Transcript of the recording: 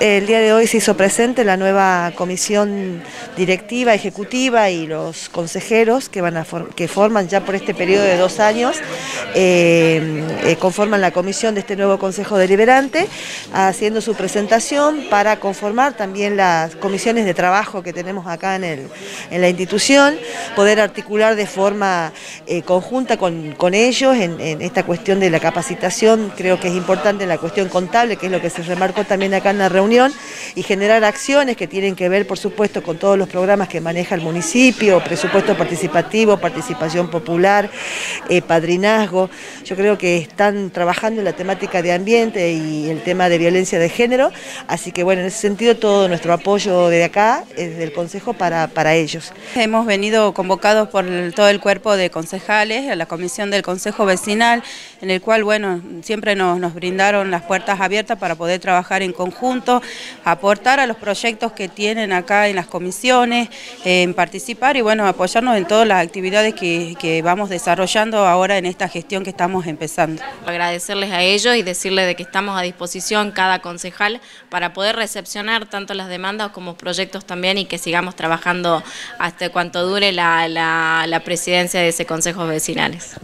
El día de hoy se hizo presente la nueva comisión directiva, ejecutiva y los consejeros que, van a que forman ya por este periodo de dos años, eh, eh, conforman la comisión de este nuevo Consejo Deliberante, haciendo su presentación para conformar también las comisiones de trabajo que tenemos acá en, el, en la institución, poder articular de forma eh, conjunta con, ellos en, esta cuestión de la capacitación, creo que es importante la cuestión contable, que es lo que se remarcó también acá en la reunión, y generar acciones que tienen que ver, por supuesto, con todos los programas que maneja el municipio, presupuesto participativo, participación popular, padrinazgo. Yo creo que están trabajando en la temática de ambiente y el tema de violencia de género, así que bueno, en ese sentido todo nuestro apoyo de acá, desde el Consejo, para, para ellos. Hemos venido convocados por todo el cuerpo de concejales, a la comisión del Consejo Vecinal, en el cual, bueno, siempre nos, nos brindaron las puertas abiertas para poder trabajar en conjunto, aportar a los proyectos que tienen acá en las comisiones, en participar y bueno, apoyarnos en todas las actividades que, que vamos desarrollando ahora en esta gestión que estamos empezando. Agradecerles a ellos y decirles de que estamos a disposición cada concejal para poder recepcionar tanto las demandas como proyectos también y que sigamos trabajando hasta cuanto dure la, la, la presidencia de ese Consejo Vecinales.